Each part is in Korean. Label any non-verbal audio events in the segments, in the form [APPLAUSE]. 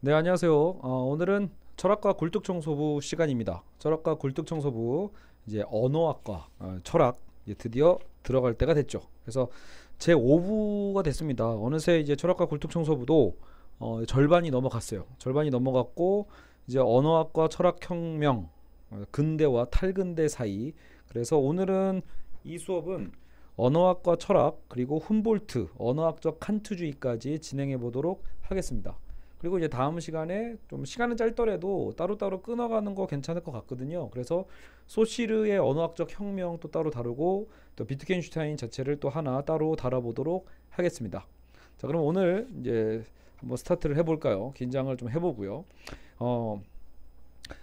네 안녕하세요. 어, 오늘은 철학과 굴뚝청소부 시간입니다. 철학과 굴뚝청소부 이제 언어학과 어, 철학 이제 드디어 들어갈 때가 됐죠. 그래서 제 5부가 됐습니다. 어느새 이제 철학과 굴뚝청소부도 어, 절반이 넘어갔어요. 절반이 넘어갔고 이제 언어학과 철학혁명 어, 근대와 탈근대 사이. 그래서 오늘은 이 수업은 언어학과 철학 그리고 훔볼트 언어학적 칸트주의까지 진행해 보도록 하겠습니다. 그리고 이제 다음 시간에 좀 시간은 짧더라도 따로따로 끊어가는 거 괜찮을 것 같거든요. 그래서 소시르의 언어학적 혁명 또 따로 다루고 또 비트겐슈타인 자체를 또 하나 따로 다뤄보도록 하겠습니다. 자, 그럼 오늘 이제 한번 스타트를 해볼까요? 긴장을 좀 해보고요. 어,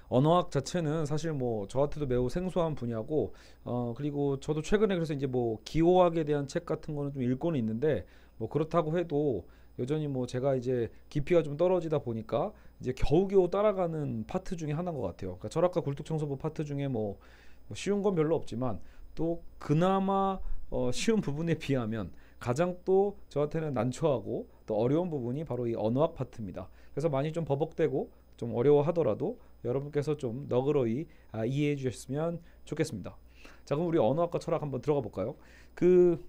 언어학 자체는 사실 뭐 저한테도 매우 생소한 분야고 어 그리고 저도 최근에 그래서 이제 뭐 기호학에 대한 책 같은 거는 좀 읽고는 있는데 뭐 그렇다고 해도 여전히 뭐 제가 이제 깊이가 좀 떨어지다 보니까 이제 겨우겨우 따라가는 파트 중에 하나인 것 같아요. 그러니까 철학과 굴뚝청소부 파트 중에 뭐, 뭐 쉬운 건 별로 없지만 또 그나마 어 쉬운 부분에 비하면 가장 또 저한테는 난처하고 또 어려운 부분이 바로 이 언어학 파트입니다. 그래서 많이 좀 버벅대고 좀 어려워하더라도 여러분께서 좀 너그러이 아, 이해해 주셨으면 좋겠습니다. 자, 그럼 우리 언어학과 철학 한번 들어가 볼까요? 그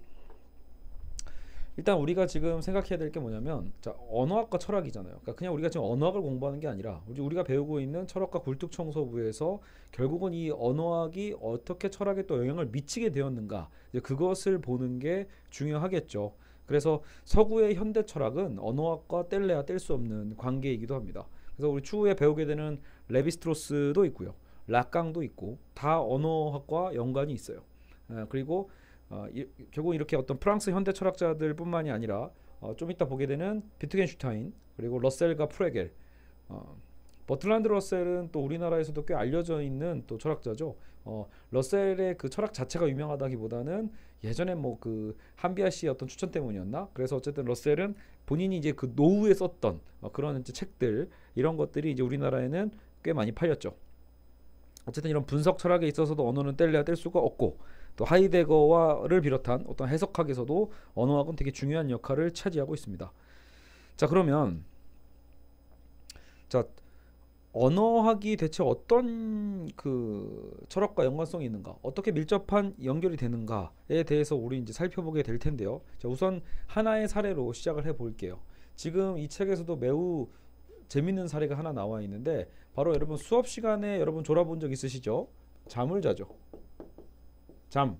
일단 우리가 지금 생각해야 될 게 뭐냐면 자 언어학과 철학이잖아요. 그러니까 그냥 우리가 지금 언어학을 공부하는 게 아니라 우리가 배우고 있는 철학과 굴뚝청소부에서 결국은 이 언어학이 어떻게 철학에 또 영향을 미치게 되었는가 그것을 보는 게 중요하겠죠. 그래서 서구의 현대 철학은 언어학과 뗄래야 뗄 수 없는 관계이기도 합니다. 그래서 우리 추후에 배우게 되는 레비스트로스도 있고요. 라캉도 있고 다 언어학과 연관이 있어요. 아, 그리고 어, 이, 결국 이렇게 어떤 프랑스 현대 철학자들뿐만이 아니라 어, 좀 이따 보게 되는 비트겐슈타인 그리고 러셀과 프레게 어, 버트란드 러셀은 또 우리나라에서도 꽤 알려져 있는 또 철학자죠. 어, 러셀의 그 철학 자체가 유명하다기보다는 예전에 뭐 그 한비야 씨의 어떤 추천 때문이었나? 그래서 어쨌든 러셀은 본인이 이제 그 노후에 썼던 어, 그런 이제 책들 이런 것들이 이제 우리나라에는 꽤 많이 팔렸죠. 어쨌든 이런 분석 철학에 있어서도 언어는 뗄래야 뗄 수가 없고 또 하이데거와를 비롯한 어떤 해석학에서도 언어학은 되게 중요한 역할을 차지하고 있습니다. 자 그러면 자 언어학이 대체 어떤 그 철학과 연관성이 있는가, 어떻게 밀접한 연결이 되는가에 대해서 우리 이제 살펴보게 될 텐데요. 자, 우선 하나의 사례로 시작을 해 볼게요. 지금 이 책에서도 매우 재밌는 사례가 하나 나와 있는데 바로 여러분 수업 시간에 여러분 졸아본 적 있으시죠? 잠을 자죠. 잠.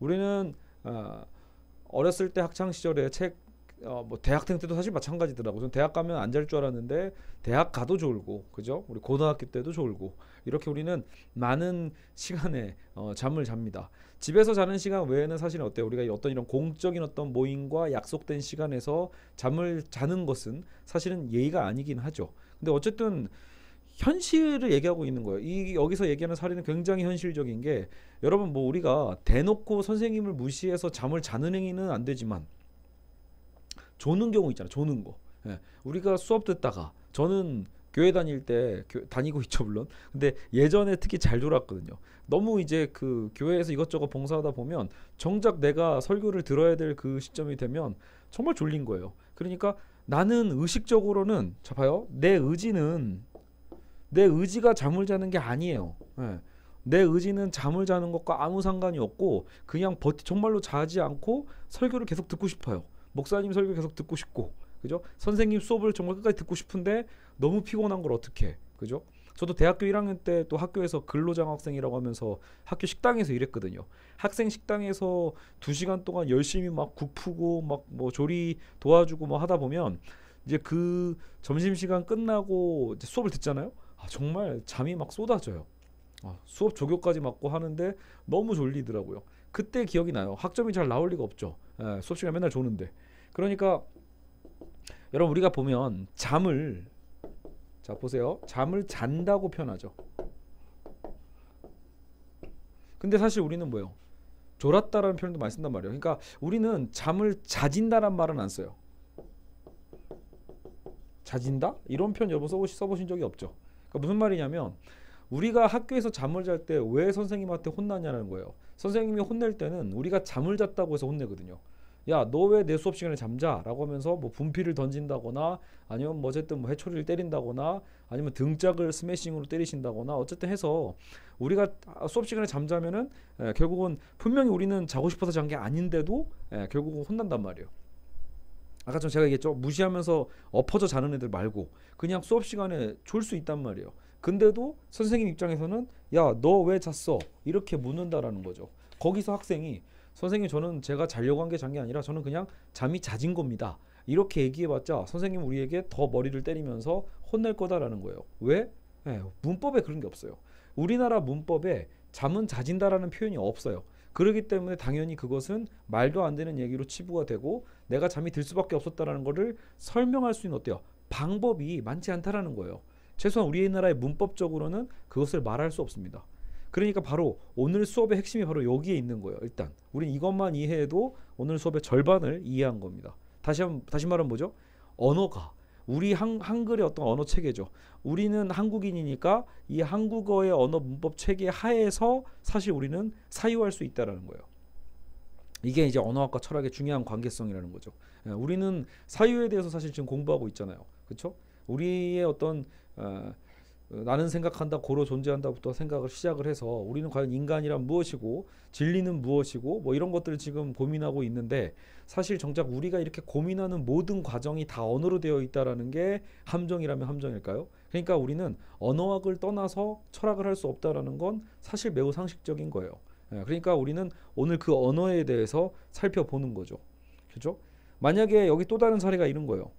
우리는 어, 어렸을 때 학창 시절에 책 어, 뭐 대학생 때도 사실 마찬가지더라고. 전 대학 가면 안 잘 줄 알았는데 대학 가도 졸고, 그죠? 우리 고등학교 때도 졸고 이렇게 우리는 많은 시간에 어, 잠을 잡니다. 집에서 자는 시간 외에는 사실 어때요? 우리가 어떤 이런 공적인 어떤 모임과 약속된 시간에서 잠을 자는 것은 사실은 예의가 아니긴 하죠. 근데 어쨌든 현실을 얘기하고 있는 거예요. 이 여기서 얘기하는 사례는 굉장히 현실적인 게 여러분 뭐 우리가 대놓고 선생님을 무시해서 잠을 자는 행위는 안 되지만 조는 경우 있잖아. 조는 거. 예. 우리가 수업 듣다가 저는 교회 다닐 때 교, 다니고 있죠 물론. 근데 예전에 특히 잘 졸았거든요. 너무 이제 그 교회에서 이것저것 봉사하다 보면 정작 내가 설교를 들어야 될 그 시점이 되면 정말 졸린 거예요. 그러니까 나는 의식적으로는 자 봐요. 내 의지는 내 의지가 잠을 자는 게 아니에요. 예. 내 의지는 잠을 자는 것과 아무 상관이 없고 그냥 버티 정말로 자지 않고 설교를 계속 듣고 싶어요. 목사님 설교 계속 듣고 싶고 그죠? 선생님 수업을 정말 끝까지 듣고 싶은데 너무 피곤한 걸 어떻게 그죠? 저도 대학교 1학년 때 또 학교에서 근로장학생이라고 하면서 학교 식당에서 일했거든요. 학생 식당에서 두 시간 동안 열심히 막 국 푸고 막 뭐 조리 도와주고 뭐 하다 보면 이제 그 점심 시간 끝나고 수업을 듣잖아요. 아, 정말 잠이 막 쏟아져요. 아, 수업 조교까지 맡고 하는데 너무 졸리더라고요. 그때 기억이 나요. 학점이 잘 나올 리가 없죠. 예, 수업 시간 맨날 조는데. 그러니까 여러분 우리가 보면 잠을 자 보세요. 잠을 잔다고 표현하죠. 근데 사실 우리는 뭐예요? 졸았다라는 표현도 많이 쓴단 말이에요. 그러니까 우리는 잠을 자진다란 말은 안 써요. 자진다? 이런 표현 여러분 써보신 적이 없죠. 그러니까 무슨 말이냐면 우리가 학교에서 잠을 잘 때 왜 선생님한테 혼나냐는 거예요. 선생님이 혼낼 때는 우리가 잠을 잤다고 해서 혼내거든요. 야 너 왜 내 수업 시간에 잠자 라고 하면서 뭐 분필을 던진다거나 아니면 뭐 어쨌든 뭐 해초리를 때린다거나 아니면 등짝을 스매싱으로 때리신다거나 어쨌든 해서 우리가 수업 시간에 잠자면은 에, 결국은 분명히 우리는 자고 싶어서 잔 게 아닌데도 에, 결국은 혼난단 말이에요. 아까 좀 제가 얘기했죠. 무시하면서 엎어져 자는 애들 말고 그냥 수업 시간에 졸 수 있단 말이에요. 근데도 선생님 입장에서는 야 너 왜 잤어? 이렇게 묻는다라는 거죠. 거기서 학생이 선생님 저는 제가 자려고 한 게 잔 게 아니라 저는 그냥 잠이 잦은 겁니다. 이렇게 얘기해봤자 선생님 우리에게 더 머리를 때리면서 혼낼 거다라는 거예요. 왜? 네, 문법에 그런 게 없어요. 우리나라 문법에 잠은 자진다라는 표현이 없어요. 그렇기 때문에 당연히 그것은 말도 안 되는 얘기로 치부가 되고 내가 잠이 들 수밖에 없었다라는 것을 설명할 수 있는 어때요? 방법이 많지 않다라는 거예요. 최소한 우리나라의 문법적으로는 그것을 말할 수 없습니다. 그러니까 바로 오늘 수업의 핵심이 바로 여기에 있는 거예요. 일단 우린 이것만 이해해도 오늘 수업의 절반을 이해한 겁니다. 다시 한 다시 말하면 뭐죠? 언어가 우리 한, 한글의 어떤 언어 체계죠. 우리는 한국인이니까 이 한국어의 언어 문법 체계 하에서 사실 우리는 사유할 수 있다라는 거예요. 이게 이제 언어학과 철학의 중요한 관계성이라는 거죠. 예, 우리는 사유에 대해서 사실 지금 공부하고 있잖아요. 그렇죠? 우리의 어떤 어, 어, 나는 생각한다 고로 존재한다부터 생각을 시작을 해서 우리는 과연 인간이란 무엇이고 진리는 무엇이고 뭐 이런 것들을 지금 고민하고 있는데 사실 정작 우리가 이렇게 고민하는 모든 과정이 다 언어로 되어 있다라는 게 함정이라면 함정일까요? 그러니까 우리는 언어학을 떠나서 철학을 할 수 없다라는 건 사실 매우 상식적인 거예요. 예, 그러니까 우리는 오늘 그 언어에 대해서 살펴보는 거죠. 그죠? 만약에 여기 또 다른 사례가 이런 거예요.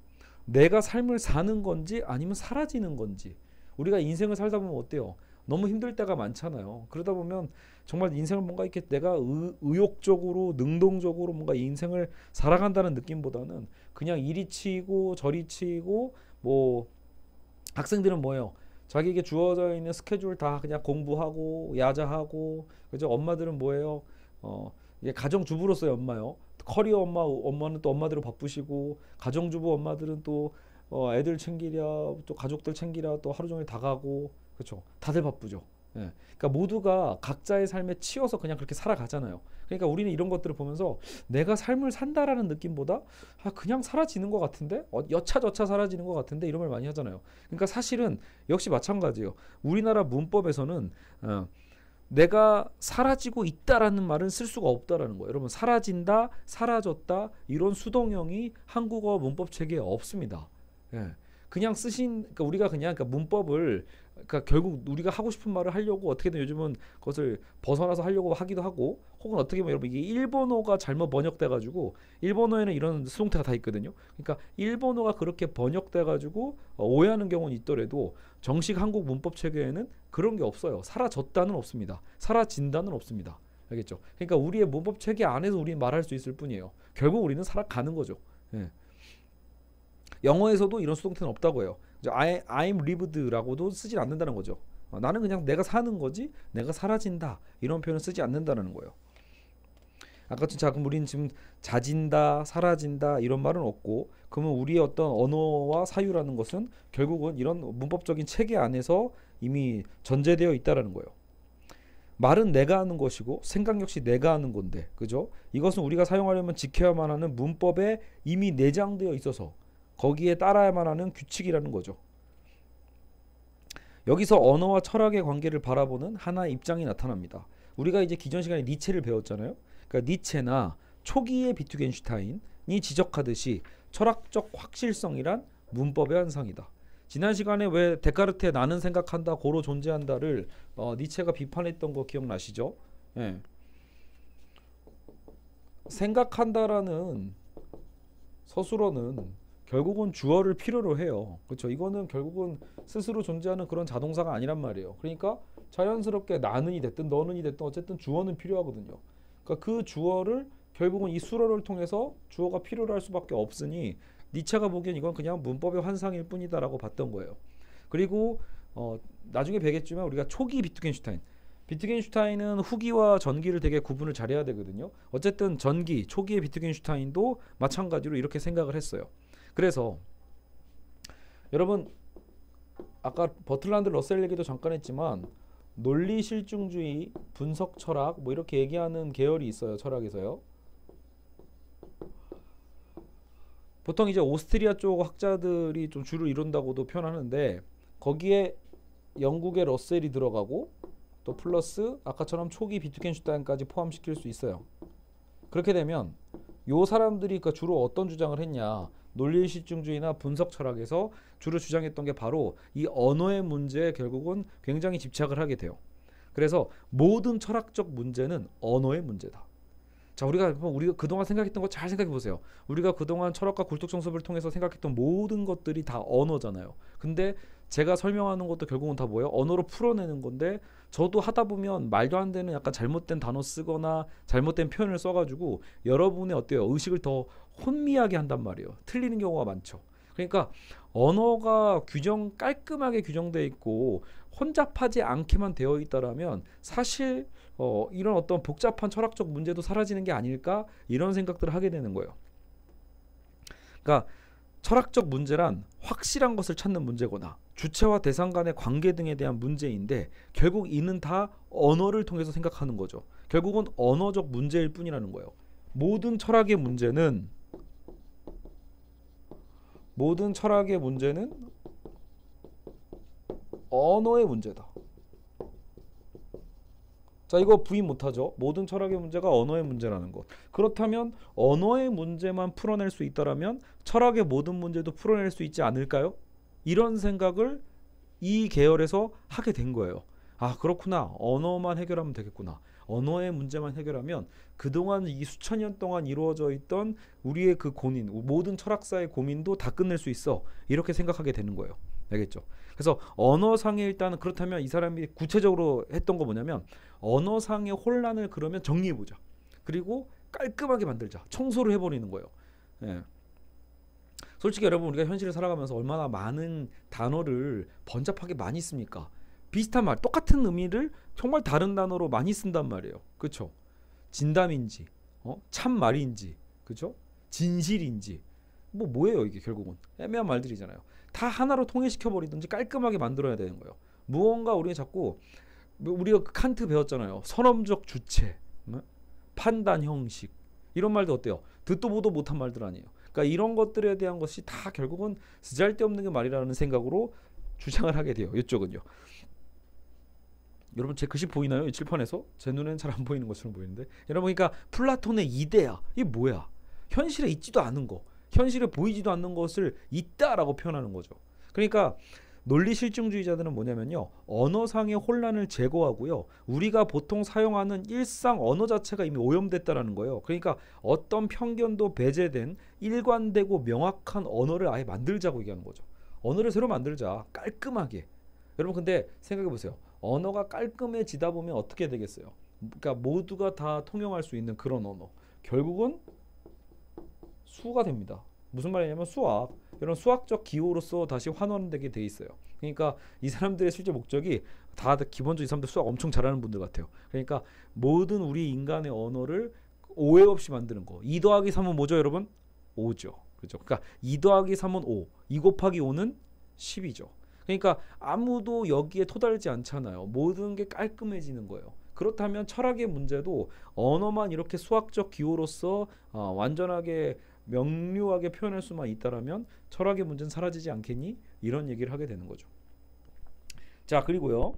내가 삶을 사는 건지 아니면 사라지는 건지 우리가 인생을 살다 보면 어때요? 너무 힘들 때가 많잖아요. 그러다 보면 정말 인생을 뭔가 이렇게 내가 의, 의욕적으로 능동적으로 뭔가 인생을 살아간다는 느낌보다는 그냥 이리 치고 저리 치고 뭐 학생들은 뭐예요? 자기에게 주어져 있는 스케줄 다 그냥 공부하고 야자하고 그죠? 엄마들은 뭐예요? 어 이게 가정 주부로서의 엄마요. 커리어 엄마 엄마는 또 엄마대로 바쁘시고 가정주부 엄마들은 또 어, 애들 챙기랴 또 가족들 챙기랴 또 하루 종일 다 가고 그렇죠 다들 바쁘죠. 예. 그러니까 모두가 각자의 삶에 치여서 그냥 그렇게 살아가잖아요. 그러니까 우리는 이런 것들을 보면서 내가 삶을 산다라는 느낌보다 아, 그냥 사라지는 것 같은데? 어, 여차저차 사라지는 것 같은데? 이런 말 많이 하잖아요. 그러니까 사실은 역시 마찬가지예요. 우리나라 문법에서는 어, 내가 사라지고 있다라는 말은 쓸 수가 없다라는 거예요. 여러분 사라진다, 사라졌다 이런 수동형이 한국어 문법 체계에 없습니다. 예. 그냥 쓰신 그러니까 우리가 그냥 그러니까 문법을 그러니까 결국 우리가 하고 싶은 말을 하려고 어떻게든 요즘은 그것을 벗어나서 하려고 하기도 하고 혹은 어떻게 보면 여러분 이게 일본어가 잘못 번역돼 가지고 일본어에는 이런 수동태가 다 있거든요. 그러니까 일본어가 그렇게 번역돼 가지고 어, 오해하는 경우는 있더라도 정식 한국 문법 체계에는 그런 게 없어요. 사라졌다는 없습니다. 사라진다는 없습니다. 알겠죠? 그러니까 우리의 문법 체계 안에서 우리는 말할 수 있을 뿐이에요. 결국 우리는 살아가는 거죠. 예. 영어에서도 이런 수동태는 없다고 해요. I, I'm lived라고도 쓰지 않는다는 거죠. 어, 나는 그냥 내가 사는 거지 내가 사라진다 이런 표현을 쓰지 않는다는 거예요. 아까 자 그럼 우리는 지금 자진다 사라진다 이런 말은 없고 그러면 우리의 어떤 언어와 사유라는 것은 결국은 이런 문법적인 체계 안에서 이미 전제되어 있다라는 거예요. 말은 내가 하는 것이고 생각 역시 내가 하는 건데 그죠? 이것은 우리가 사용하려면 지켜야만 하는 문법에 이미 내장되어 있어서 거기에 따라야만 하는 규칙이라는 거죠. 여기서 언어와 철학의 관계를 바라보는 하나의 입장이 나타납니다. 우리가 이제 기존 시간에 니체를 배웠잖아요. 그러니까 니체나 초기의 비트겐슈타인이 지적하듯이 철학적 확실성이란 문법의 현상이다. 지난 시간에 왜 데카르트의 나는 생각한다 고로 존재한다를 어, 니체가 비판했던 거 기억나시죠? 예. 생각한다라는 서술어는 결국은 주어를 필요로 해요. 그렇죠? 이거는 결국은 스스로 존재하는 그런 자동사가 아니란 말이에요. 그러니까 자연스럽게 나는이 됐든 너는이 됐든 어쨌든 주어는 필요하거든요. 그러니까 그 주어를 결국은 이 수어를 통해서 주어가 필요로 할 수밖에 없으니 니체가 보기엔 이건 그냥 문법의 환상일 뿐이다라고 봤던 거예요. 그리고 어, 나중에 뵈겠지만 우리가 초기 비트겐슈타인 비트겐슈타인은 후기와 전기를 되게 구분을 잘해야 되거든요. 어쨌든 전기 초기의 비트겐슈타인도 마찬가지로 이렇게 생각을 했어요. 그래서 여러분 아까 버틀란드 러셀 얘기도 잠깐 했지만 논리 실증주의, 분석 철학 뭐 이렇게 얘기하는 계열이 있어요. 철학에서요. 보통 이제 오스트리아 쪽 학자들이 좀 주를 이룬다고도 표현하는데 거기에 영국의 러셀이 들어가고 또 플러스 아까처럼 초기 비트겐슈타인까지 포함시킬 수 있어요. 그렇게 되면 요 사람들이 그 주로 어떤 주장을 했냐? 논리 실증주의나 분석 철학에서 주로 주장했던 게 바로 이 언어의 문제에 결국은 굉장히 집착을 하게 돼요. 그래서 모든 철학적 문제는 언어의 문제다. 자, 우리가 우리가 그동안 생각했던 거 잘 생각해 보세요. 우리가 그동안 철학과 굴뚝 정섭을 통해서 생각했던 모든 것들이 다 언어잖아요. 근데 제가 설명하는 것도 결국은 다 뭐예요? 언어로 풀어내는 건데 저도 하다 보면 말도 안 되는 약간 잘못된 단어 쓰거나 잘못된 표현을 써가지고 여러분의 어때요? 의식을 더 혼미하게 한단 말이에요. 틀리는 경우가 많죠. 그러니까 언어가 규정 깔끔하게 규정되어 있고 혼잡하지 않게만 되어 있다라면 사실 어, 이런 어떤 복잡한 철학적 문제도 사라지는 게 아닐까 이런 생각들을 하게 되는 거예요. 그러니까 철학적 문제란 확실한 것을 찾는 문제거나 주체와 대상 간의 관계 등에 대한 문제인데 결국 이는 다 언어를 통해서 생각하는 거죠. 결국은 언어적 문제일 뿐이라는 거예요. 모든 철학의 문제는 모든 철학의 문제는 언어의 문제다. 자, 이거 부인 못하죠. 모든 철학의 문제가 언어의 문제라는 것. 그렇다면 언어의 문제만 풀어낼 수 있다라면 철학의 모든 문제도 풀어낼 수 있지 않을까요? 이런 생각을 이 계열에서 하게 된 거예요. 아, 그렇구나. 언어만 해결하면 되겠구나. 언어의 문제만 해결하면 그동안 이 수천 년 동안 이루어져 있던 우리의 그 고민, 모든 철학사의 고민도 다 끝낼 수 있어. 이렇게 생각하게 되는 거예요. 알겠죠? 그래서 언어상에 일단은 그렇다면 이 사람이 구체적으로 했던 거 뭐냐면 언어상의 혼란을 그러면 정리해 보자. 그리고 깔끔하게 만들자. 청소를 해버리는 거예요. 예. 솔직히 여러분 우리가 현실을 살아가면서 얼마나 많은 단어를 번잡하게 많이 씁니까? 비슷한 말, 똑같은 의미를 정말 다른 단어로 많이 쓴단 말이에요. 그렇죠? 진담인지, 어? 참말인지, 그렇죠? 진실인지, 뭐 뭐예요 이게 결국은 애매한 말들이잖아요. 다 하나로 통일시켜 버리든지 깔끔하게 만들어야 되는 거예요. 무언가 우리가 자꾸 우리가 그 칸트 배웠잖아요. 선험적 주체, 뭐? 판단 형식 이런 말도 어때요? 듣도 보도 못한 말들 아니에요. 그러니까 이런 것들에 대한 것이 다 결국은 쓰잘데없는 게 말이라는 생각으로 주장을 하게 돼요. 이쪽은요. 여러분 제 글씨 보이나요? 이 칠판에서 제 눈에는 잘안 보이는 것처럼 보이는데 여러분 그러니까 플라톤의 이데아 이게 뭐야? 현실에 있지도 않은 거, 현실에 보이지도 않는 것을 있다라고 표현하는 거죠. 그러니까 논리 실증주의자들은 뭐냐면요. 언어상의 혼란을 제거하고요. 우리가 보통 사용하는 일상 언어 자체가 이미 오염됐다라는 거예요. 그러니까 어떤 편견도 배제된 일관되고 명확한 언어를 아예 만들자고 얘기하는 거죠. 언어를 새로 만들자. 깔끔하게. 여러분 근데 생각해 보세요. 언어가 깔끔해지다 보면 어떻게 되겠어요? 그러니까 모두가 다 통용할 수 있는 그런 언어. 결국은 수가 됩니다. 무슨 말이냐면 수학. 이런 수학적 기호로서 다시 환원되게 돼 있어요. 그러니까 이 사람들의 실제 목적이 다 기본적으로 이 사람들 수학 엄청 잘하는 분들 같아요. 그러니까 모든 우리 인간의 언어를 오해 없이 만드는 거. 2 더하기 3은 뭐죠, 여러분? 5죠. 그죠? 그러니까 2 더하기 3은 5. 2 곱하기 5는 10이죠. 그러니까 아무도 여기에 토달지 않잖아요. 모든 게 깔끔해지는 거예요. 그렇다면 철학의 문제도 언어만 이렇게 수학적 기호로서 어, 완전하게 명료하게 표현할 수만 있다라면 철학의 문제는 사라지지 않겠니? 이런 얘기를 하게 되는 거죠. 자, 그리고요.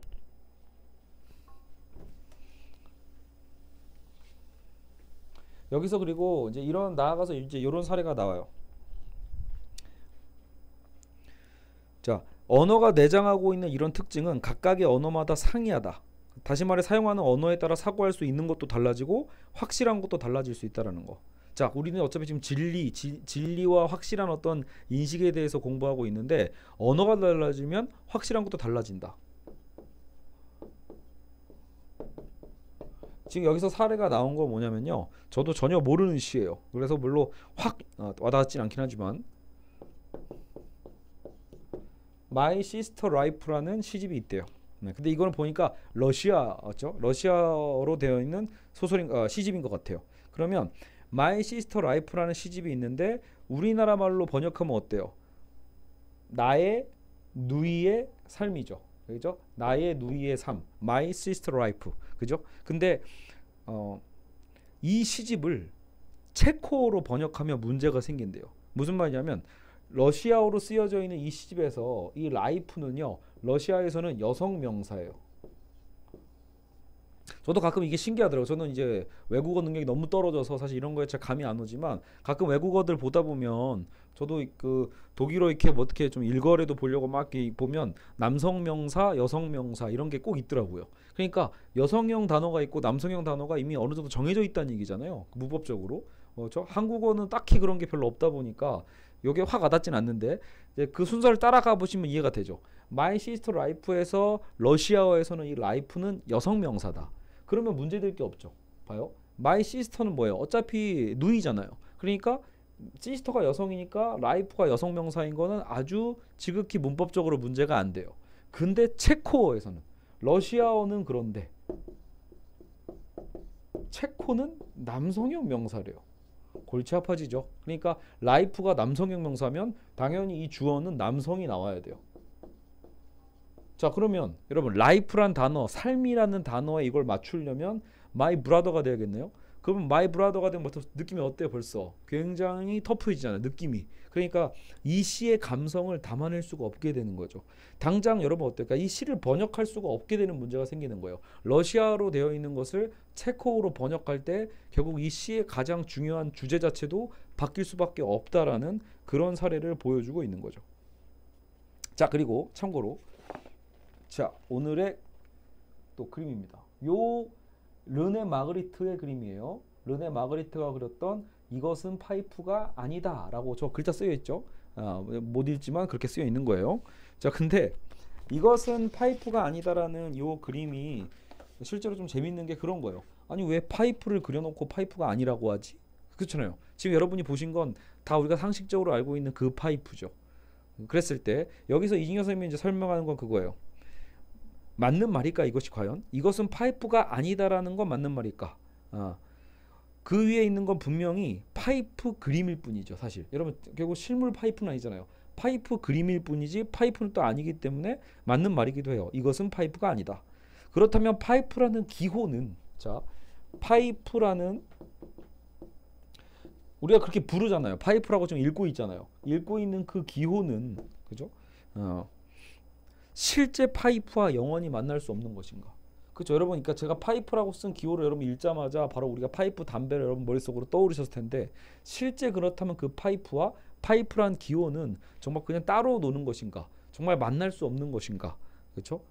여기서 그리고 이제 이런 나아가서 이제 이런 사례가 나와요. 자, 언어가 내장하고 있는 이런 특징은 각각의 언어마다 상이하다. 다시 말해 사용하는 언어에 따라 사고할 수 있는 것도 달라지고 확실한 것도 달라질 수 있다라는 거. 자, 우리는 어차피 지금 진리, 지, 진리와 확실한 어떤 인식에 대해서 공부하고 있는데 언어가 달라지면 확실한 것도 달라진다. 지금 여기서 사례가 나온 거 뭐냐면요. 저도 전혀 모르는 시예요. 그래서 물론 확 어, 와닿진 않긴 하지만 My Sister Life라는 시집이 있대요. 네, 근데 이거는 보니까 러시아죠. 러시아어로 되어 있는 소설인 어, 시집인 것 같아요. 그러면 My Sister Life라는 시집이 있는데 우리나라 말로 번역하면 어때요? 나의 누이의 삶이죠. 그죠? 나의 누이의 삶. My sister life. 그죠? 근데 어, 이 시집을 체코어로 번역하면 문제가 생긴대요. 무슨 말이냐면 러시아어로 쓰여져 있는 이 시집에서 이 life는요. 러시아에서는 여성 명사예요. 저도 가끔 이게 신기하더라고요. 저는 이제 외국어 능력이 너무 떨어져서 사실 이런 거에 잘 감이 안 오지만 가끔 외국어들 보다 보면 저도 그 독일어 이렇게 뭐 어떻게 좀 일거래도 보려고 막 보면 남성 명사, 여성 명사 이런 게 꼭 있더라고요. 그러니까 여성형 단어가 있고 남성형 단어가 이미 어느 정도 정해져 있다는 얘기잖아요. 무법적으로. 어, 저 한국어는 딱히 그런 게 별로 없다 보니까 요게 확 와닿진 않는데 그 순서를 따라가 보시면 이해가 되죠. My Sister Life에서 러시아어에서는 이 life는 여성 명사다. 그러면 문제될 게 없죠. 봐요. My sister는 뭐예요? 어차피 누이잖아요. 그러니까 sister가 여성이니까 life가 여성 명사인 거는 아주 지극히 문법적으로 문제가 안 돼요. 근데 체코어에서는 러시아어는 그런데 체코는 남성형 명사래요. 골치 아파지죠. 그러니까 life가 남성형 명사면 당연히 이 주어는 남성이 나와야 돼요. 자 그러면 여러분 라이프란 단어 삶이라는 단어에 이걸 맞추려면 my brother가 돼야겠네요. 그러면 my brother가 되면 느낌이 어때요 벌써? 굉장히 터프해지잖아요 느낌이. 그러니까 이 시의 감성을 담아낼 수가 없게 되는 거죠. 당장 여러분 어떨까 이 시를 번역할 수가 없게 되는 문제가 생기는 거예요. 러시아로 되어 있는 것을 체코어로 번역할 때 결국 이 시의 가장 중요한 주제 자체도 바뀔 수밖에 없다라는 그런 사례를 보여주고 있는 거죠. 자 그리고 참고로 자 오늘의 또 그림입니다. 요 르네 마그리트의 그림이에요. 르네 마그리트가 그렸던 이것은 파이프가 아니다 라고 저 글자 쓰여 있죠. 아, 못 읽지만 그렇게 쓰여 있는 거예요. 자 근데 이것은 파이프가 아니다라는 요 그림이 실제로 좀 재밌는 게 그런 거예요. 아니 왜 파이프를 그려놓고 파이프가 아니라고 하지? 그렇잖아요. 지금 여러분이 보신 건 다 우리가 상식적으로 알고 있는 그 파이프죠. 그랬을 때 여기서 이진경 선생님이 이제 설명하는 건 그거예요. 맞는 말일까 이것이 과연? 이것은 파이프가 아니다라는 건 맞는 말일까? 아, 그 위에 있는 건 분명히 파이프 그림일 뿐이죠 사실. 여러분 결국 실물 파이프는 아니잖아요. 파이프 그림일 뿐이지 파이프는 또 아니기 때문에 맞는 말이기도 해요. 이것은 파이프가 아니다. 그렇다면 파이프라는 기호는 자 파이프라는 우리가 그렇게 부르잖아요. 파이프라고 좀 읽고 있잖아요. 읽고 있는 그 기호는 그죠? 어, 실제 파이프와 영원히 만날 수 없는 것인가? 그렇죠 여러분 그러니까 제가 파이프라고 쓴 기호를 여러분 읽자마자 바로 우리가 파이프 담배를 여러분 머릿속으로 떠오르셨을 텐데 실제 그렇다면 그 파이프와 파이프란 기호는 정말 그냥 따로 노는 것인가? 정말 만날 수 없는 것인가? 그렇죠?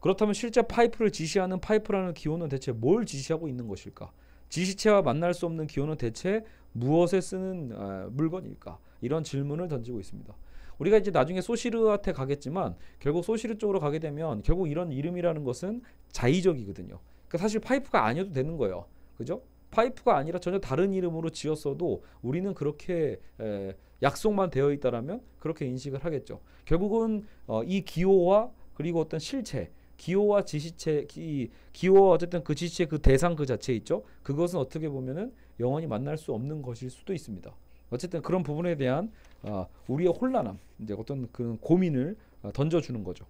그렇다면 실제 파이프를 지시하는 파이프라는 기호는 대체 뭘 지시하고 있는 것일까? 지시체와 만날 수 없는 기호는 대체 무엇에 쓰는 어, 물건일까? 이런 질문을 던지고 있습니다. 우리가 이제 나중에 소쉬르한테 가겠지만 결국 소쉬르 쪽으로 가게 되면 결국 이런 이름이라는 것은 자의적이거든요. 그러니까 사실 파이프가 아니어도 되는 거예요. 그죠? 파이프가 아니라 전혀 다른 이름으로 지었어도 우리는 그렇게 에, 약속만 되어 있다라면 그렇게 인식을 하겠죠. 결국은 어, 이 기호와 그리고 어떤 실체 기호와 지시체 기, 기호와 어쨌든 그 지시체 그 대상 그 자체 있죠. 그것은 어떻게 보면은 영원히 만날 수 없는 것일 수도 있습니다. 어쨌든 그런 부분에 대한 어, 우리의 혼란함, 이제 어떤 그 고민을 어, 던져주는 거죠.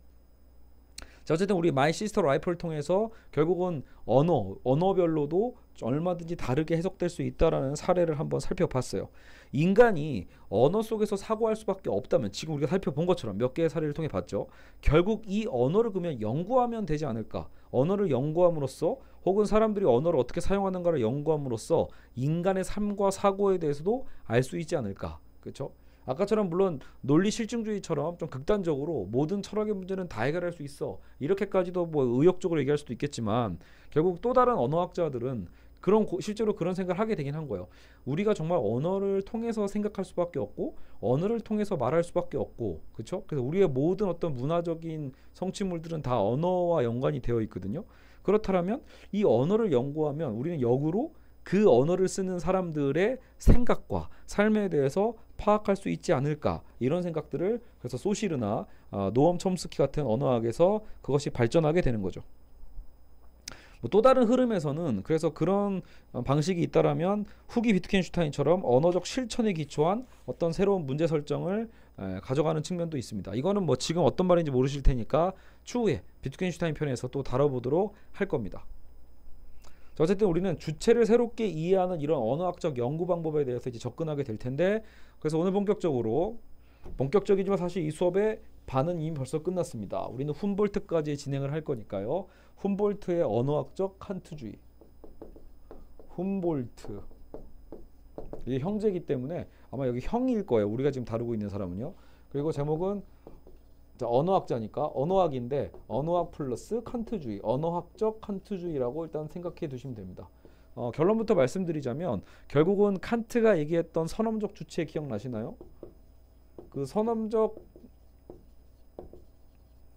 자 어쨌든 우리 My Sister Life를 통해서 결국은 언어 언어별로도 얼마든지 다르게 해석될 수 있다라는 사례를 한번 살펴봤어요. 인간이 언어 속에서 사고할 수밖에 없다면 지금 우리가 살펴본 것처럼 몇 개의 사례를 통해 봤죠. 결국 이 언어를 그러면 연구하면 되지 않을까? 언어를 연구함으로써 혹은 사람들이 언어를 어떻게 사용하는가를 연구함으로써 인간의 삶과 사고에 대해서도 알 수 있지 않을까? 그렇죠? 아까처럼 물론 논리 실증주의처럼 좀 극단적으로 모든 철학의 문제는 다 해결할 수 있어 이렇게까지도 뭐 의욕적으로 얘기할 수도 있겠지만 결국 또 다른 언어학자들은 그런 고, 실제로 그런 생각을 하게 되긴 한 거예요. 우리가 정말 언어를 통해서 생각할 수밖에 없고 언어를 통해서 말할 수밖에 없고 그렇죠? 그래서 우리의 모든 어떤 문화적인 성취물들은 다 언어와 연관이 되어 있거든요. 그렇다면 이 언어를 연구하면 우리는 역으로 그 언어를 쓰는 사람들의 생각과 삶에 대해서 파악할 수 있지 않을까 이런 생각들을 그래서 소시르나 어, 노엄 첨스키 같은 언어학에서 그것이 발전하게 되는 거죠. 뭐 또 다른 흐름에서는 그래서 그런 어, 방식이 있다라면 후기 비트겐슈타인처럼 언어적 실천에 기초한 어떤 새로운 문제 설정을 에, 가져가는 측면도 있습니다. 이거는 뭐 지금 어떤 말인지 모르실 테니까 추후에 비트겐슈타인 편에서 또 다뤄보도록 할 겁니다. 자, 어쨌든 우리는 주체를 새롭게 이해하는 이런 언어학적 연구 방법에 대해서 이제 접근하게 될 텐데 그래서 오늘 본격적으로 본격적이지만 사실 이 수업의 반은 이미 벌써 끝났습니다. 우리는 훔볼트까지 진행을 할 거니까요. 훔볼트의 언어학적 칸트주의. 훔볼트. 이게 형제이기 때문에 아마 여기 형일 거예요. 우리가 지금 다루고 있는 사람은요. 그리고 제목은 자, 언어학자니까 언어학인데 언어학 플러스 칸트주의, 언어학적 칸트주의라고 일단 생각해 두시면 됩니다. 어, 결론부터 말씀드리자면 결국은 칸트가 얘기했던 선험적 주체 기억나시나요? 그 선험적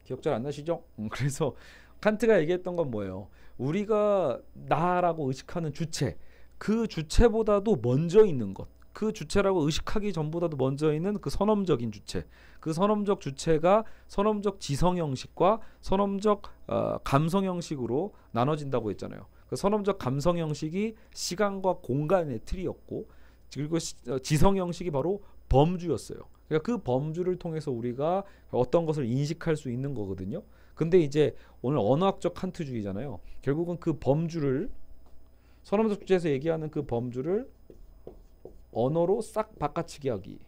기억 잘 안 나시죠? 음, [LAUGHS] 그래서 칸트가 얘기했던 건 뭐예요? 우리가 나라고 의식하는 주체, 그 주체보다도 먼저 있는 것. 그 주체라고 의식하기 전보다도 먼저 있는 그 선험적인 주체. 그 선험적 주체가 선험적 지성 형식과 선험적 어, 감성 형식으로 나눠진다고 했잖아요. 그 선험적 감성 형식이 시간과 공간의 틀이었고 그리고 시, 어, 지성 형식이 바로 범주였어요. 그러니까 그 범주를 통해서 우리가 어떤 것을 인식할 수 있는 거거든요. 근데 이제 오늘 언어학적 칸트주의잖아요. 결국은 그 범주를 선험적 주체에서 얘기하는 그 범주를 언어로 싹 바꿔치기 하기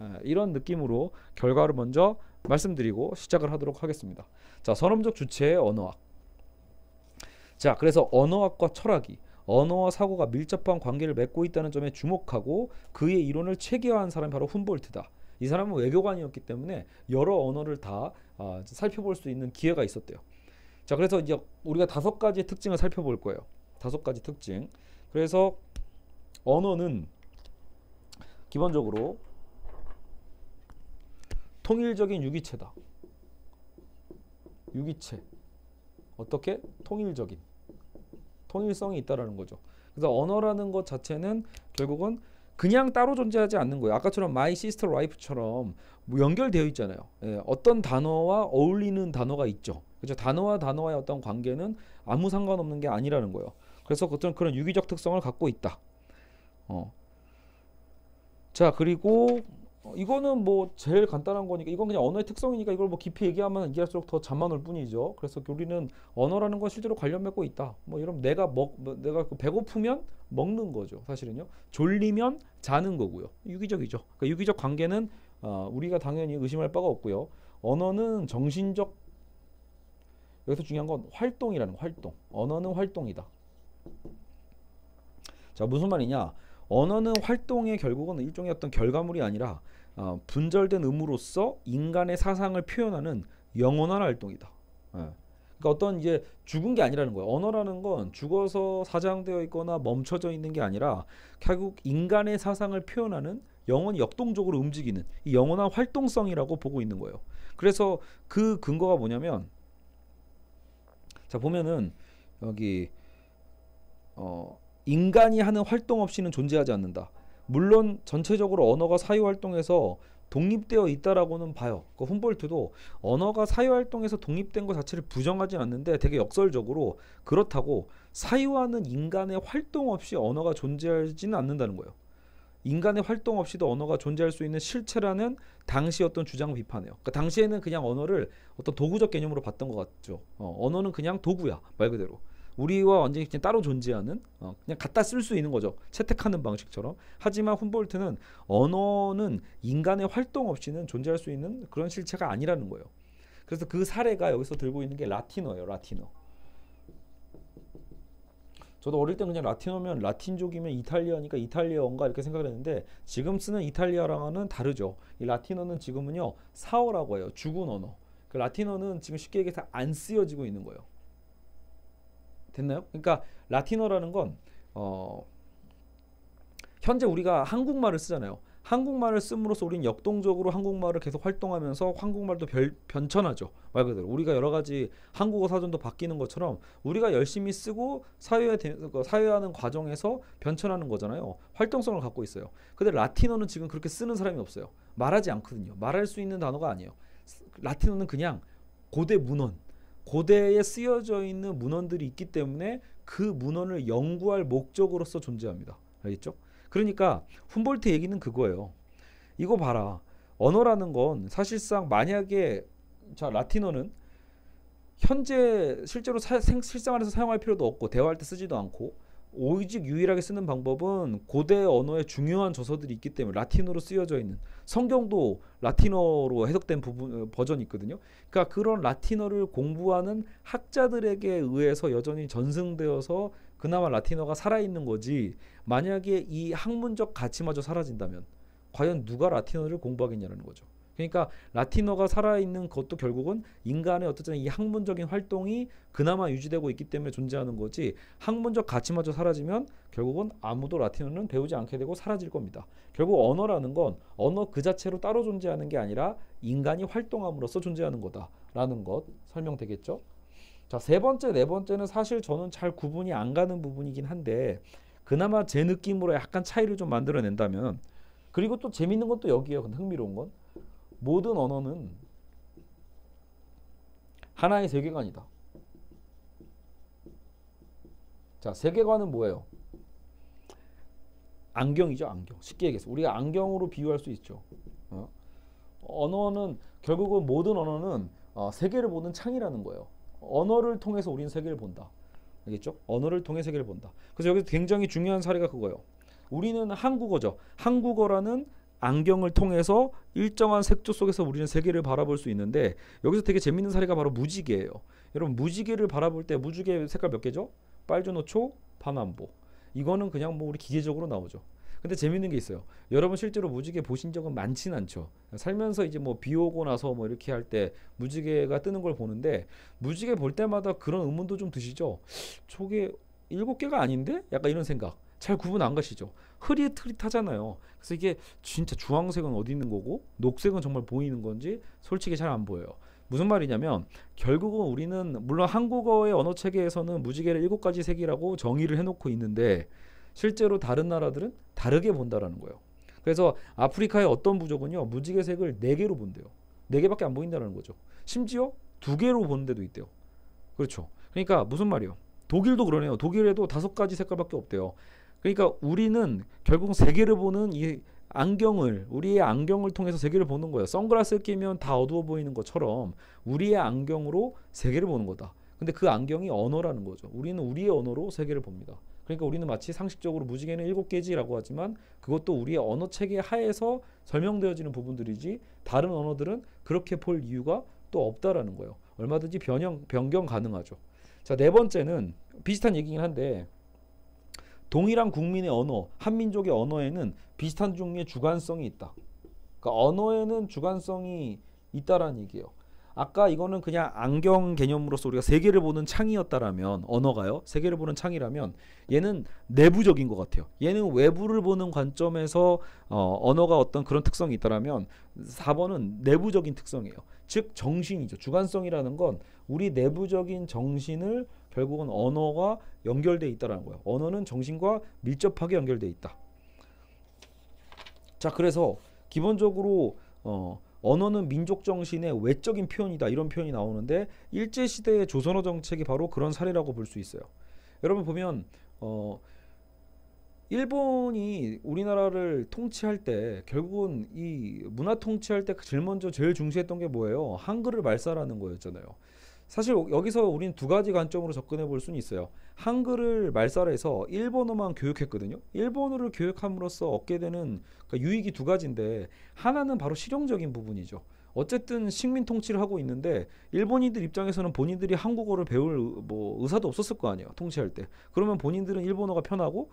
예, 이런 느낌으로 결과를 먼저 말씀드리고 시작을 하도록 하겠습니다. 자, 선험적 주체의 언어학. 자, 그래서 언어학과 철학이 언어와 사고가 밀접한 관계를 맺고 있다는 점에 주목하고 그의 이론을 체계화한 사람이 바로 훔볼트다. 이 사람은 외교관이었기 때문에 여러 언어를 다 아, 살펴볼 수 있는 기회가 있었대요. 자, 그래서 이제 우리가 다섯 가지 특징을 살펴볼 거예요. 다섯 가지 특징. 그래서 언어는 기본적으로 통일적인 유기체다. 유기체. 어떻게? 통일적인. 통일성이 있다라는 거죠. 그래서 언어라는 것 자체는 결국은 그냥 따로 존재하지 않는 거예요. 아까처럼 sister wife처럼 뭐 연결되어 있잖아요. 예, 어떤 단어와 어울리는 단어가 있죠. 그렇죠. 단어와 단어와의 어떤 관계는 아무 상관없는 게 아니라는 거예요. 그래서 어떤 그런 유기적 특성을 갖고 있다. 어. 자 그리고 이거는 뭐 제일 간단한 거니까 이건 그냥 언어의 특성이니까 이걸 뭐 깊이 얘기하면 얘기할수록 더 잠만 올 뿐이죠. 그래서 우리는 언어라는 건 실제로 관련 맺고 있다. 뭐 이런 내가 먹뭐 내가 그 배고프면 먹는 거죠. 사실은요. 졸리면 자는 거고요. 유기적이죠. 그러니까 유기적 관계는 어, 우리가 당연히 의심할 바가 없고요. 언어는 정신적 여기서 중요한 건 활동이라는 거, 활동. 언어는 활동이다. 자 무슨 말이냐? 언어는 활동의 결국은 일종의 어떤 결과물이 아니라 어, 분절된 음으로써 인간의 사상을 표현하는 영원한 활동이다. 예. 그러니까 어떤 이제 죽은 게 아니라는 거예요. 언어라는 건 죽어서 사장되어 있거나 멈춰져 있는 게 아니라 결국 인간의 사상을 표현하는 영원히 역동적으로 움직이는 이 영원한 활동성이라고 보고 있는 거예요. 그래서 그 근거가 뭐냐면 자 보면은 여기 어 인간이 하는 활동 없이는 존재하지 않는다. 물론 전체적으로 언어가 사유 활동에서 독립되어 있다라고는 봐요. 그 훔볼트도 언어가 사유 활동에서 독립된 것 자체를 부정하지 않는데 되게 역설적으로 그렇다고 사유하는 인간의 활동 없이 언어가 존재하지는 않는다는 거예요. 인간의 활동 없이도 언어가 존재할 수 있는 실체라는 당시 어떤 주장을 비판해요. 그러니까 당시에는 그냥 언어를 어떤 도구적 개념으로 봤던 것 같죠. 어, 언어는 그냥 도구야 말 그대로. 우리와 그냥 따로 존재하는 어, 그냥 갖다 쓸 수 있는 거죠. 채택하는 방식처럼. 하지만 훔볼트는 언어는 인간의 활동 없이는 존재할 수 있는 그런 실체가 아니라는 거예요. 그래서 그 사례가 여기서 들고 있는 게 라틴어예요. 라틴어. 저도 어릴 때 그냥 라틴어면 라틴족이면 이탈리아니까 이탈리아어인가 이렇게 생각을 했는데 지금 쓰는 이탈리아랑은 다르죠. 이 라틴어는 지금은요 사어라고 해요. 죽은 언어. 그 라틴어는 지금 쉽게 얘기해서 안 쓰여지고 있는 거예요. 됐나요? 그러니까 라틴어라는 건 어, 현재 우리가 한국말을 쓰잖아요. 한국말을 씀으로써 우리는 역동적으로 한국말을 계속 활동하면서 한국말도 별, 변천하죠. 말 그대로 우리가 여러 가지 한국어 사전도 바뀌는 것처럼 우리가 열심히 쓰고 사회화 그 사회하는 과정에서 변천하는 거잖아요. 활동성을 갖고 있어요. 근데 라틴어는 지금 그렇게 쓰는 사람이 없어요. 말하지 않거든요. 말할 수 있는 단어가 아니에요. 라틴어는 그냥 고대 문헌 고대에 쓰여져 있는 문헌들이 있기 때문에 그 문헌을 연구할 목적으로서 존재합니다. 알겠죠? 그러니까 훔볼트 얘기는 그거예요. 이거 봐라. 언어라는 건 사실상 만약에 자 라틴어는 현재 실제로 사, 생, 실생활에서 사용할 필요도 없고 대화할 때 쓰지도 않고 오직 유일하게 쓰는 방법은 고대 언어의 중요한 저서들이 있기 때문에 라틴어로 쓰여져 있는 성경도 라틴어로 해석된 부분 어, 버전이 있거든요. 그러니까 그런 라틴어를 공부하는 학자들에게 의해서 여전히 전승되어서 그나마 라틴어가 살아 있는 거지. 만약에 이 학문적 가치마저 사라진다면 과연 누가 라틴어를 공부하겠냐는 거죠. 그러니까 라틴어가 살아있는 것도 결국은 인간의 어쨌든 이 학문적인 활동이 그나마 유지되고 있기 때문에 존재하는 거지 학문적 가치마저 사라지면 결국은 아무도 라틴어는 배우지 않게 되고 사라질 겁니다. 결국 언어라는 건 언어 그 자체로 따로 존재하는 게 아니라 인간이 활동함으로써 존재하는 거다라는 것 설명되겠죠? 자, 세 번째, 네 번째는 사실 저는 잘 구분이 안 가는 부분이긴 한데 그나마 제 느낌으로 약간 차이를 좀 만들어낸다면 그리고 또 재밌는 것도 여기에요. 흥미로운 건 모든 언어는 하나의 세계관이다. 자, 세계관은 뭐예요? 안경이죠, 안경. 쉽게 얘기해서 우리가 안경으로 비유할 수 있죠. 어? 언어는 결국은 모든 언어는 어, 세계를 보는 창이라는 거예요. 언어를 통해서 우리는 세계를 본다. 알겠죠? 언어를 통해 세계를 본다. 그래서 여기서 굉장히 중요한 사례가 그거예요. 우리는 한국어죠. 한국어라는 안경을 통해서 일정한 색조 속에서 우리는 세계를 바라볼 수 있는데 여기서 되게 재밌는 사례가 바로 무지개예요. 여러분 무지개를 바라볼 때 무지개 색깔 몇 개죠? 빨주노초, 파남보. 이거는 그냥 뭐 우리 기계적으로 나오죠. 근데 재밌는 게 있어요. 여러분 실제로 무지개 보신 적은 많진 않죠. 살면서 이제 뭐 비 오고 나서 뭐 이렇게 할 때 무지개가 뜨는 걸 보는데 무지개 볼 때마다 그런 의문도 좀 드시죠. 저게 일곱 개가 아닌데? 약간 이런 생각. 잘 구분 안 가시죠. 흐릿흐릿하잖아요. 그래서 이게 진짜 주황색은 어디 있는 거고 녹색은 정말 보이는 건지 솔직히 잘 안 보여요. 무슨 말이냐면 결국은 우리는 물론 한국어의 언어 체계에서는 무지개를 일곱 가지 색이라고 정의를 해놓고 있는데 실제로 다른 나라들은 다르게 본다라는 거예요. 그래서 아프리카의 어떤 부족은요 무지개 색을 네 개로 본대요. 네 개밖에 안 보인다는 거죠. 심지어 두 개로 보는 데도 있대요. 그렇죠. 그러니까 무슨 말이에요? 독일도 그러네요. 독일에도 다섯 가지 색깔밖에 없대요. 그러니까 우리는 결국 세계를 보는 이 안경을 우리의 안경을 통해서 세계를 보는 거예요. 선글라스를 끼면 다 어두워 보이는 것처럼 우리의 안경으로 세계를 보는 거다. 근데 그 안경이 언어라는 거죠. 우리는 우리의 언어로 세계를 봅니다. 그러니까 우리는 마치 상식적으로 무지개는 일곱 개지라고 하지만 그것도 우리의 언어 체계 하에서 설명되어지는 부분들이지 다른 언어들은 그렇게 볼 이유가 또 없다라는 거예요. 얼마든지 변형 변경 가능하죠. 자, 네 번째는 비슷한 얘기긴 한데 동일한 국민의 언어, 한민족의 언어에는 비슷한 종류의 주관성이 있다. 그러니까 언어에는 주관성이 있다라는 얘기예요. 아까 이거는 그냥 안경 개념으로서 우리가 세계를 보는 창이었다라면 언어가요. 세계를 보는 창이라면 얘는 내부적인 것 같아요. 얘는 외부를 보는 관점에서 어, 언어가 어떤 그런 특성이 있다라면 4번은 내부적인 특성이에요. 즉 정신이죠. 주관성이라는 건 우리 내부적인 정신을 결국은 언어가 연결돼 있다라는 거예요. 언어는 정신과 밀접하게 연결돼 있다. 자, 그래서 기본적으로 어, 언어는 민족 정신의 외적인 표현이다 이런 표현이 나오는데 일제 시대의 조선어 정책이 바로 그런 사례라고 볼 수 있어요. 여러분 보면 어, 일본이 우리나라를 통치할 때 결국은 이 문화 통치할 때 제일 먼저 제일 중시했던 게 뭐예요? 한글을 말살하는 거였잖아요. 사실 여기서 우리는 두 가지 관점으로 접근해 볼 수는 있어요. 한글을 말살해서 일본어만 교육했거든요. 일본어를 교육함으로써 얻게 되는 그러니까 유익이 두 가지인데 하나는 바로 실용적인 부분이죠. 어쨌든 식민 통치를 하고 있는데 일본인들 입장에서는 본인들이 한국어를 배울 뭐 의사도 없었을 거 아니에요 통치할 때 그러면 본인들은 일본어가 편하고